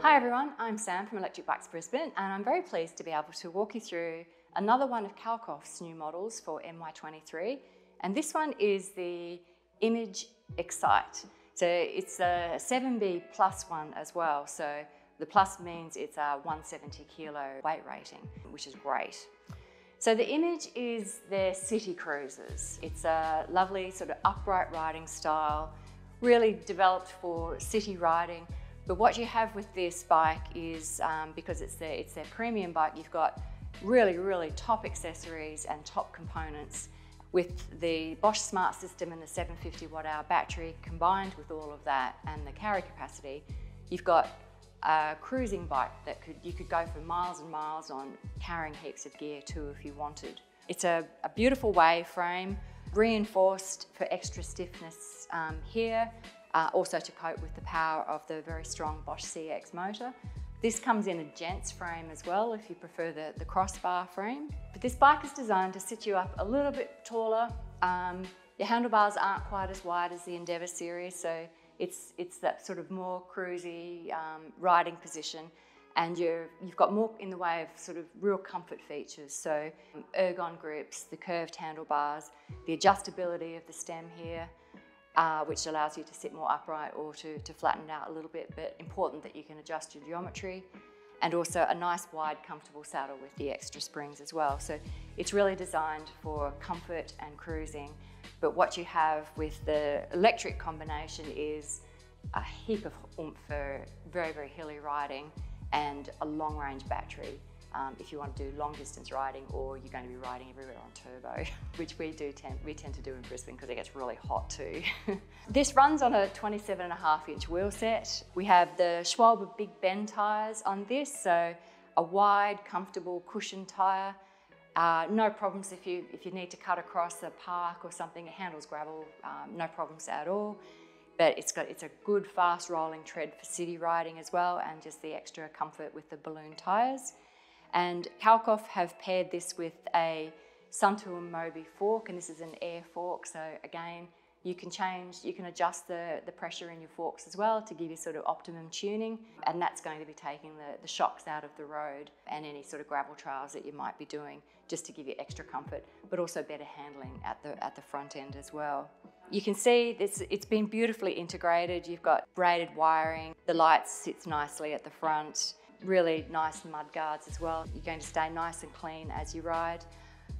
Hi everyone, I'm Sam from Electric Bikes Brisbane and I'm very pleased to be able to walk you through another one of Kalkhoff's new models for MY23 and this one is the Image Excite. So it's a 7B plus one as well so the plus means it's a 170 kilo weight rating which is great. So the image is their city cruisers. It's a lovely sort of upright riding style, really developed for city riding. But what you have with this bike is, um, because it's their, it's their premium bike, you've got really, really top accessories and top components with the Bosch Smart System and the 750 watt hour battery combined with all of that and the carry capacity, you've got a cruising bike that could you could go for miles and miles on carrying heaps of gear too if you wanted. It's a, a beautiful wave frame, reinforced for extra stiffness um, here, uh, also to cope with the power of the very strong Bosch CX motor. This comes in a gents frame as well if you prefer the, the crossbar frame. But this bike is designed to sit you up a little bit taller. Um, your handlebars aren't quite as wide as the Endeavour series, so it's, it's that sort of more cruisy um, riding position and you have got more in the way of sort of real comfort features. So um, ergon grips, the curved handlebars, the adjustability of the stem here, uh, which allows you to sit more upright or to, to flatten out a little bit, but important that you can adjust your geometry. And also a nice wide comfortable saddle with the extra springs as well. So it's really designed for comfort and cruising but what you have with the electric combination is a heap of oomph for very, very hilly riding and a long range battery um, if you want to do long distance riding or you're going to be riding everywhere on turbo, which we do tend, we tend to do in Brisbane because it gets really hot too. this runs on a 27 and a half inch wheel set. We have the Schwalbe Big Ben tyres on this, so a wide, comfortable cushion tyre uh, no problems if you, if you need to cut across a park or something, it handles gravel, um, no problems at all. But it's, got, it's a good fast rolling tread for city riding as well and just the extra comfort with the balloon tyres. And Kalkhoff have paired this with a Suntour Mobie fork and this is an air fork so again you can change, you can adjust the, the pressure in your forks as well to give you sort of optimum tuning, and that's going to be taking the, the shocks out of the road and any sort of gravel trails that you might be doing just to give you extra comfort, but also better handling at the, at the front end as well. You can see it's, it's been beautifully integrated. You've got braided wiring, the lights sits nicely at the front, really nice mud guards as well. You're going to stay nice and clean as you ride.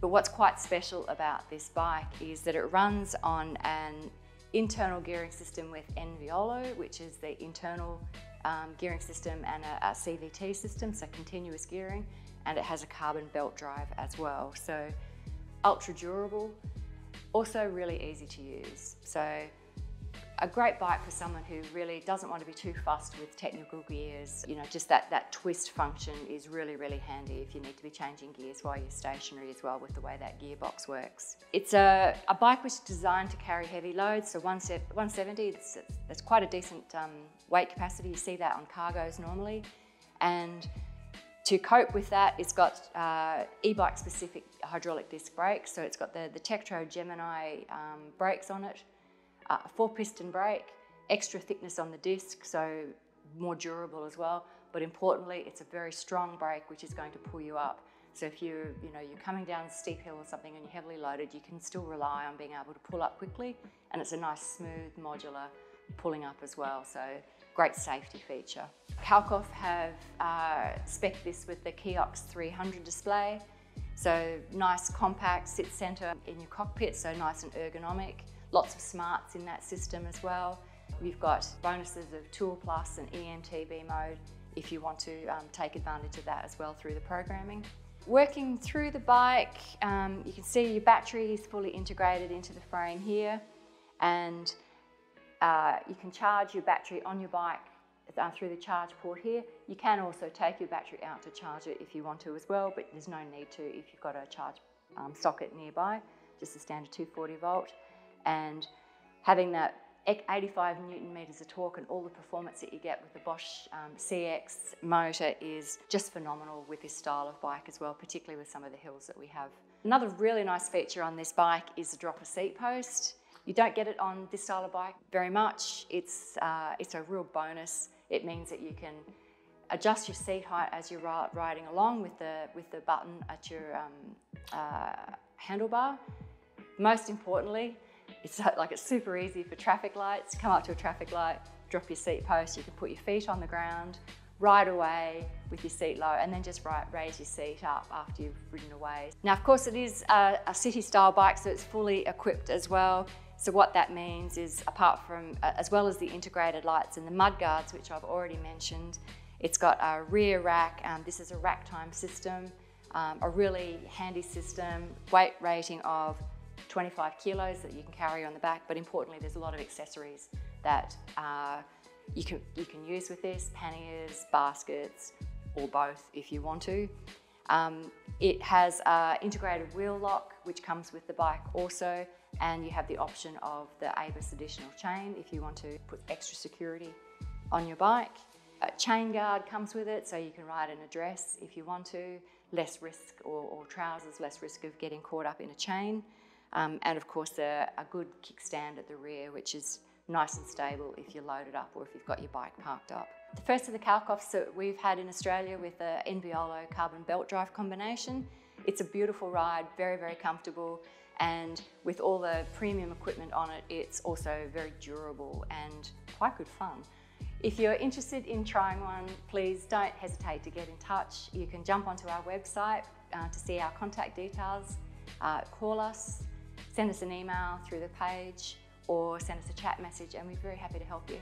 But what's quite special about this bike is that it runs on an internal gearing system with Enviolo, which is the internal um, gearing system and a, a, CVT system, so continuous gearing, and it has a carbon belt drive as well. So ultra durable, also really easy to use. So a great bike for someone who really doesn't want to be too fussed with technical gears. You know, just that, that twist function is really, really handy if you need to be changing gears while you're stationary as well with the way that gearbox works. It's a, a bike which is designed to carry heavy loads, so 170, it's, it's quite a decent um, weight capacity. You see that on cargoes normally. And to cope with that, it's got uh, e-bike specific hydraulic disc brakes. So it's got the, the Tektro Gemini um, brakes on it uh, a four piston brake, extra thickness on the disc, so more durable as well. But importantly, it's a very strong brake which is going to pull you up. So if you you know you're coming down a steep hill or something and you're heavily loaded, you can still rely on being able to pull up quickly, and it's a nice smooth modular pulling up as well. So great safety feature. Kalkhoff have uh, spec this with the Kiox 300 display. So nice compact, sit center in your cockpit, so nice and ergonomic. Lots of smarts in that system as well. We've got bonuses of Tour Plus and EMTB mode if you want to um, take advantage of that as well through the programming. Working through the bike, um, you can see your battery is fully integrated into the frame here and uh, you can charge your battery on your bike uh, through the charge port here. You can also take your battery out to charge it if you want to as well, but there's no need to if you've got a charge um, socket nearby, just a standard 240 volt and having that 85 newton meters of torque and all the performance that you get with the Bosch um, CX motor is just phenomenal with this style of bike as well, particularly with some of the hills that we have. Another really nice feature on this bike is the dropper seat post. You don't get it on this style of bike very much. It's, uh, it's a real bonus. It means that you can adjust your seat height as you're riding along with the, with the button at your um, uh, handlebar. Most importantly, it's like it's super easy for traffic lights. Come up to a traffic light, drop your seat post, you can put your feet on the ground, ride away with your seat low and then just raise your seat up after you've ridden away. Now of course it is a, a city style bike so it's fully equipped as well. So what that means is apart from, uh, as well as the integrated lights and the mud guards which I've already mentioned, it's got a rear rack, um, this is a Racktime system, um, a really handy system, weight rating of 25 kilos that you can carry on the back, but importantly there's a lot of accessories that uh, you can, you can use with this, panniers, baskets, or both if you want to. Um, it has an integrated wheel lock, which comes with the bike also, and you have the option of the ABUS additional chain if you want to put extra security on your bike. A chain guard comes with it, so you can ride in a dress if you want to, less risk, or, or trousers, less risk of getting caught up in a chain. Um, and of course, a, a good kickstand at the rear, which is nice and stable if you're loaded up or if you've got your bike parked up. The first of the Kalkhoffs that we've had in Australia with the Enviolo carbon belt drive combination. It's a beautiful ride, very, very comfortable, and with all the premium equipment on it, it's also very durable and quite good fun. If you're interested in trying one, please don't hesitate to get in touch. You can jump onto our website uh, to see our contact details, uh, call us, send us an email through the page, or send us a chat message and we're very happy to help you.